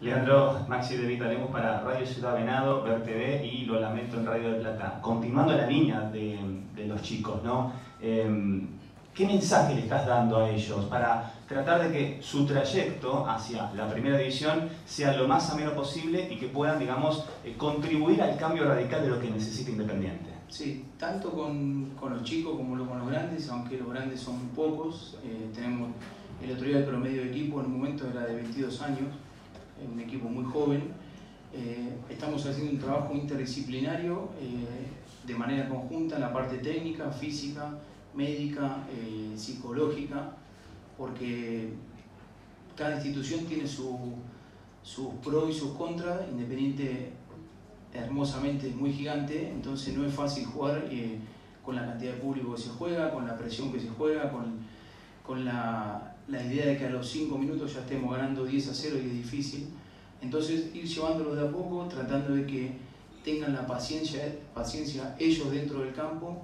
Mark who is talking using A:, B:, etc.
A: Leandro Maxi de Vita para Radio Ciudad Venado, Ver TV y Lo Lamento en Radio de Plata. Continuando la línea de, los chicos, ¿no? Em, ¿Qué mensaje le estás dando a ellos para tratar de que su trayecto hacia la primera división sea lo más ameno posible y que puedan, digamos, eh, contribuir al cambio radical de lo que necesita Independiente?
B: Sí, tanto con, los chicos como con los grandes, aunque los grandes son pocos. Eh, tenemos el otro día el promedio de equipo en un momento era de 22 años, un equipo muy joven. Eh, estamos haciendo un trabajo interdisciplinario de manera conjunta en la parte técnica, física, médica, psicológica porque cada institución tiene sus pros y sus contras, Independiente hermosamente muy gigante, entonces no es fácil jugar eh, con la cantidad de público que se juega, con la presión que se juega, con, la, idea de que a los 5 minutos ya estemos ganando 10 a 0 y es difícil. Entonces ir llevándolo de a poco, tratando de que tengan la paciencia, paciencia ellos dentro del campo